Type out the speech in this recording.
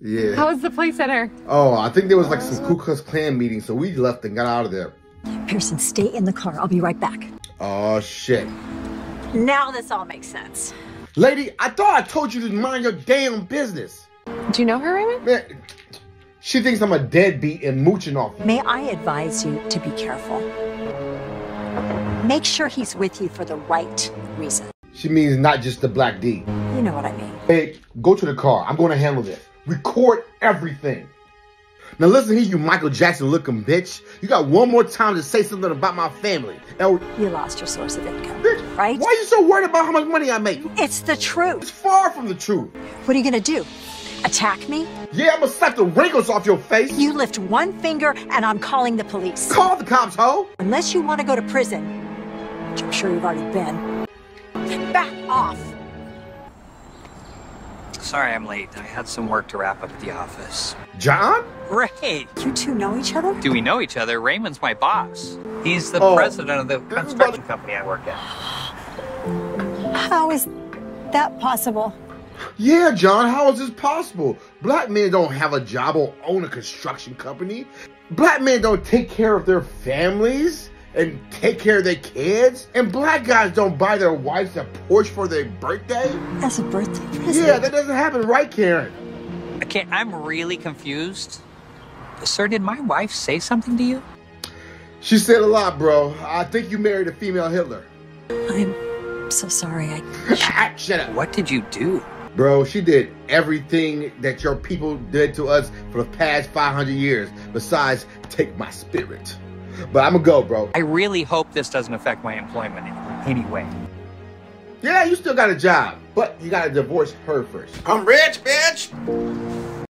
Yeah. How was the play center? Oh, I think there was like some Ku Klux Klan meeting, so we left and got out of there. Pearson, stay in the car. I'll be right back. Oh shit. Now this all makes sense. Lady, I thought I told you to mind your damn business. Do you know her, Raymond? Man, she thinks I'm a deadbeat and mooching off. May I advise you to be careful? Make sure he's with you for the right reason. She means not just the black D. You know what I mean. Hey, go to the car. I'm going to handle this. Record everything. Now listen here, you Michael Jackson looking bitch. You got one more time to say something about my family. Now, You lost your source of income, bitch, right? why are you so worried about how much money I make? It's the truth. It's far from the truth. What are you gonna do? Attack me? Yeah, I'm gonna slap the wrinkles off your face. You lift one finger and I'm calling the police. Call the cops, ho. Unless you want to go to prison, which I'm sure you've already been. Back off. Sorry I'm late. I had some work to wrap up at the office. John? Ray! You two know each other? Do we know each other? Raymond's my boss. He's the Oh. president of the construction company I work at. How is that possible? Yeah, John, how is this possible? Black men don't have a job or own a construction company. Black men don't take care of their families and take care of their kids. And black guys don't buy their wives a Porsche for their birthday. As a birthday present? Yeah, that doesn't happen, right, Karen? Okay, I'm really confused. Sir, did my wife say something to you? She said a lot, bro. I think you married a female Hitler. I'm so sorry. I Ah, Shut up. What did you do? Bro, she did everything that your people did to us for the past 500 years, besides take my spirit. But I'm gonna go, bro. I really hope this doesn't affect my employment in any way. Yeah, you still got a job, but you gotta divorce her first. I'm rich, bitch.